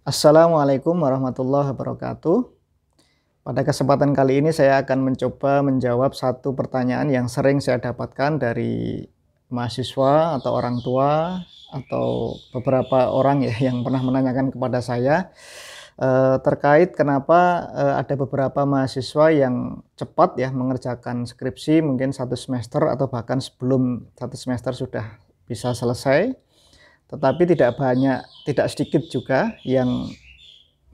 Assalamualaikum warahmatullahi wabarakatuh. Pada kesempatan kali ini saya akan mencoba menjawab satu pertanyaan yang sering saya dapatkan dari mahasiswa atau orang tua atau beberapa orang ya yang pernah menanyakan kepada saya eh, terkait kenapa eh, ada beberapa mahasiswa yang cepat ya mengerjakan skripsi mungkin satu semester atau bahkan sebelum satu semester sudah bisa selesai tetapi tidak banyak, tidak sedikit juga yang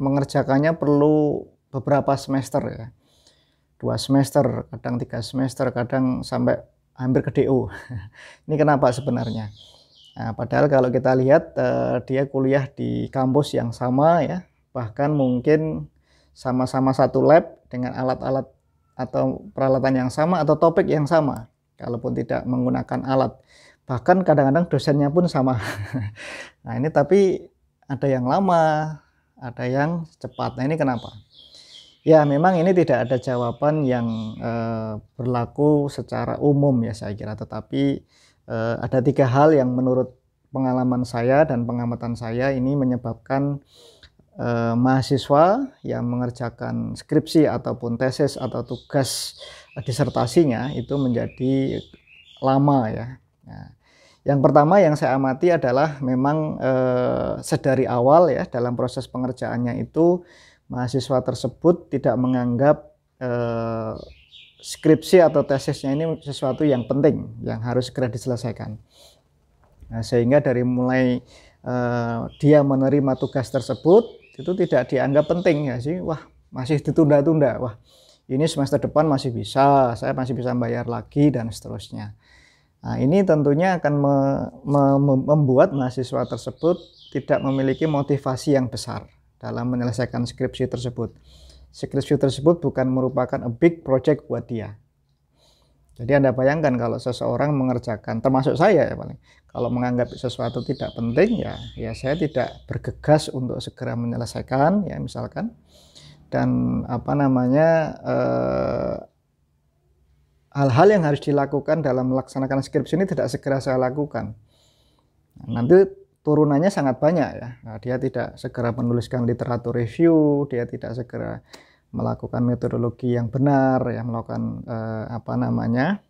mengerjakannya perlu beberapa semester ya. Dua semester, kadang tiga semester, kadang sampai hampir ke DO. Ini kenapa sebenarnya? Nah, padahal kalau kita lihat eh, dia kuliah di kampus yang sama ya, bahkan mungkin sama-sama satu lab dengan alat-alat atau peralatan yang sama atau topik yang sama, kalaupun tidak menggunakan alat bahkan kadang-kadang dosennya pun sama. Nah ini tapi ada yang lama ada yang cepat. Nah ini kenapa? Ya memang ini tidak ada jawaban yang eh, berlaku secara umum ya saya kira. Tetapi eh, ada tiga hal yang menurut pengalaman saya dan pengamatan saya ini menyebabkan eh, mahasiswa yang mengerjakan skripsi ataupun tesis atau tugas disertasinya itu menjadi lama ya. Nah, yang pertama yang saya amati adalah memang eh, sedari awal ya dalam proses pengerjaannya itu mahasiswa tersebut tidak menganggap eh, skripsi atau tesisnya ini sesuatu yang penting yang harus segera diselesaikan. Nah, sehingga dari mulai eh, dia menerima tugas tersebut itu tidak dianggap penting ya sih, wah masih ditunda-tunda, wah ini semester depan masih bisa, saya masih bisa bayar lagi dan seterusnya. Nah, ini tentunya akan me, me, membuat mahasiswa tersebut tidak memiliki motivasi yang besar dalam menyelesaikan skripsi tersebut. Skripsi tersebut bukan merupakan a big project buat dia. Jadi Anda bayangkan kalau seseorang mengerjakan, termasuk saya ya paling, kalau menganggap sesuatu tidak penting ya, ya saya tidak bergegas untuk segera menyelesaikan ya misalkan, dan apa namanya eh, hal-hal yang harus dilakukan dalam melaksanakan skripsi ini tidak segera saya lakukan. Nah, nanti turunannya sangat banyak ya. Nah, dia tidak segera menuliskan literatur review, dia tidak segera melakukan metodologi yang benar, ya melakukan eh, apa namanya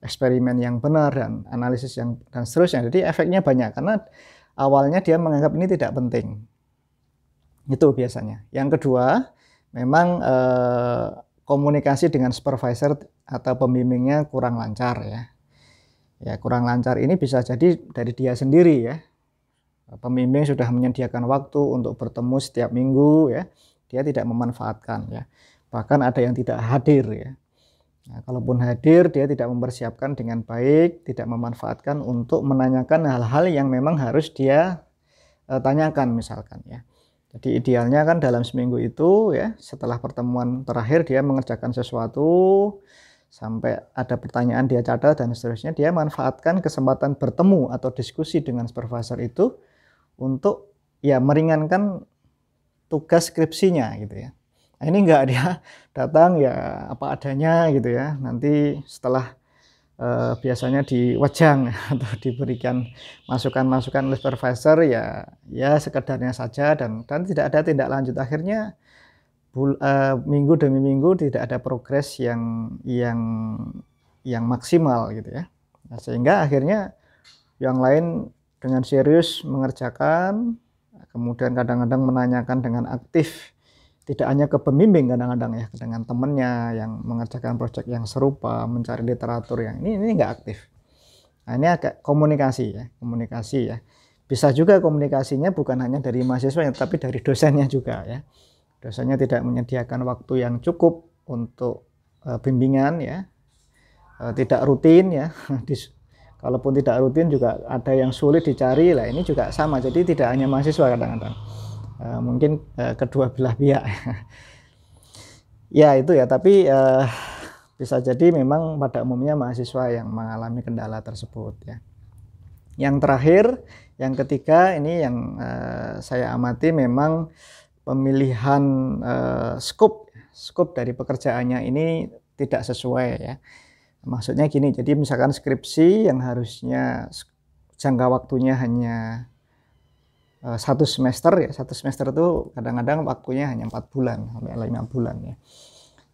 eksperimen yang benar dan analisis yang dan seterusnya. Jadi efeknya banyak karena awalnya dia menganggap ini tidak penting. Itu biasanya. Yang kedua, memang eh, komunikasi dengan supervisor atau pembimbingnya kurang lancar ya. Ya, kurang lancar ini bisa jadi dari dia sendiri ya. Pembimbing sudah menyediakan waktu untuk bertemu setiap minggu ya. Dia tidak memanfaatkan ya. Bahkan ada yang tidak hadir ya. Nah, kalaupun hadir dia tidak mempersiapkan dengan baik, tidak memanfaatkan untuk menanyakan hal-hal yang memang harus dia eh, tanyakan misalkan ya. Jadi idealnya kan dalam seminggu itu ya setelah pertemuan terakhir dia mengerjakan sesuatu sampai ada pertanyaan dia catat dan seterusnya dia manfaatkan kesempatan bertemu atau diskusi dengan supervisor itu untuk ya meringankan tugas skripsinya gitu ya. Nah, ini enggak dia datang ya apa adanya gitu ya. Nanti setelah eh, biasanya diwajang atau diberikan masukan-masukan oleh supervisor ya ya sekedarnya saja dan dan tidak ada tindak lanjut. Akhirnya bul, uh, minggu demi minggu tidak ada progres yang yang yang maksimal gitu ya. Nah, sehingga akhirnya yang lain dengan serius mengerjakan kemudian kadang-kadang menanyakan dengan aktif tidak hanya ke pembimbing kadang-kadang ya dengan temannya yang mengerjakan proyek yang serupa mencari literatur yang ini ini nggak aktif. Nah ini agak komunikasi ya komunikasi ya. Bisa juga komunikasinya bukan hanya dari mahasiswa tapi dari dosennya juga ya. Dosennya tidak menyediakan waktu yang cukup untuk uh, bimbingan ya. Uh, tidak rutin ya. Kalaupun tidak rutin juga ada yang sulit dicari lah ini juga sama. Jadi tidak hanya mahasiswa kadang-kadang uh, mungkin uh, kedua belah pihak. Ya itu ya. Tapi uh, bisa jadi memang pada umumnya mahasiswa yang mengalami kendala tersebut ya. Yang terakhir yang ketiga ini yang uh, saya amati memang pemilihan uh, scope scope dari pekerjaannya ini tidak sesuai ya. Maksudnya gini jadi misalkan skripsi yang harusnya jangka waktunya hanya satu semester ya satu semester itu kadang-kadang waktunya hanya empat bulan sampai lima bulan ya.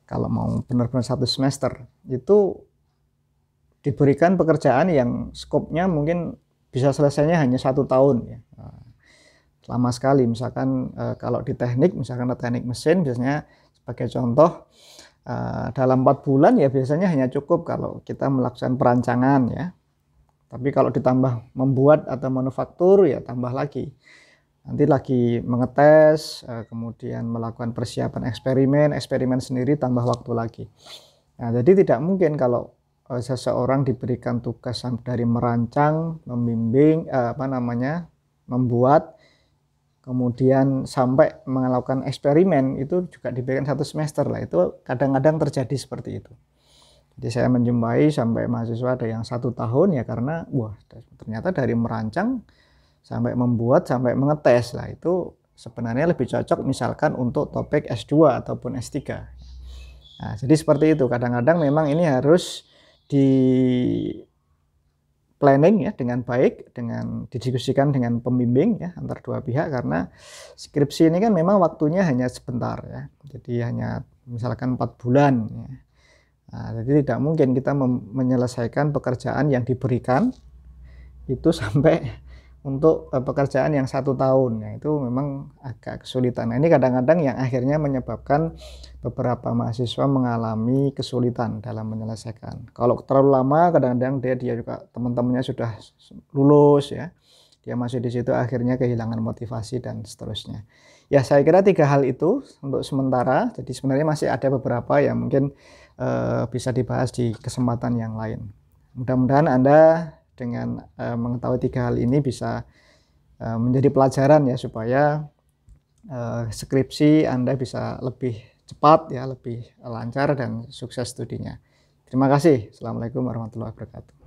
Kalau mau benar-benar satu semester itu diberikan pekerjaan yang skopnya mungkin bisa selesainya hanya satu tahun ya. Lama sekali. Misalkan uh, kalau di teknik misalkan teknik mesin biasanya sebagai contoh dalam empat bulan ya biasanya hanya cukup kalau kita melakukan perancangan ya tapi kalau ditambah membuat atau manufaktur ya tambah lagi. Nanti lagi mengetes uh, kemudian melakukan persiapan eksperimen eksperimen sendiri tambah waktu lagi. Nah jadi tidak mungkin kalau uh, seseorang diberikan tugas dari merancang membimbing uh, apa namanya membuat kemudian sampai melakukan eksperimen itu juga diberikan satu semester lah. Itu kadang-kadang terjadi seperti itu jadi saya menjumpai sampai mahasiswa ada yang satu tahun ya karena wah ternyata dari merancang sampai membuat sampai mengetes. Lah itu sebenarnya lebih cocok misalkan untuk topik S2 ataupun S3 nah jadi seperti itu. Kadang-kadang memang ini harus di planning ya dengan baik dengan didiskusikan dengan pembimbing ya antar dua pihak karena skripsi ini kan memang waktunya hanya sebentar ya. Jadi hanya misalkan empat bulan ya. Nah, jadi tidak mungkin kita menyelesaikan pekerjaan yang diberikan itu sampai untuk uh, pekerjaan yang satu tahun ya itu memang agak kesulitan. Nah, ini kadang-kadang yang akhirnya menyebabkan beberapa mahasiswa mengalami kesulitan dalam menyelesaikan. Kalau terlalu lama kadang-kadang dia dia juga teman-temannya sudah lulus ya. Dia masih di situ akhirnya kehilangan motivasi dan seterusnya. Ya saya kira tiga hal itu untuk sementara. Jadi sebenarnya masih ada beberapa yang mungkin uh, bisa dibahas di kesempatan yang lain. Mudah-mudahan Anda dengan uh, mengetahui tiga hal ini bisa uh, menjadi pelajaran ya supaya uh, skripsi Anda bisa lebih cepat ya, lebih lancar dan sukses studinya. Terima kasih. Assalamualaikum warahmatullahi wabarakatuh.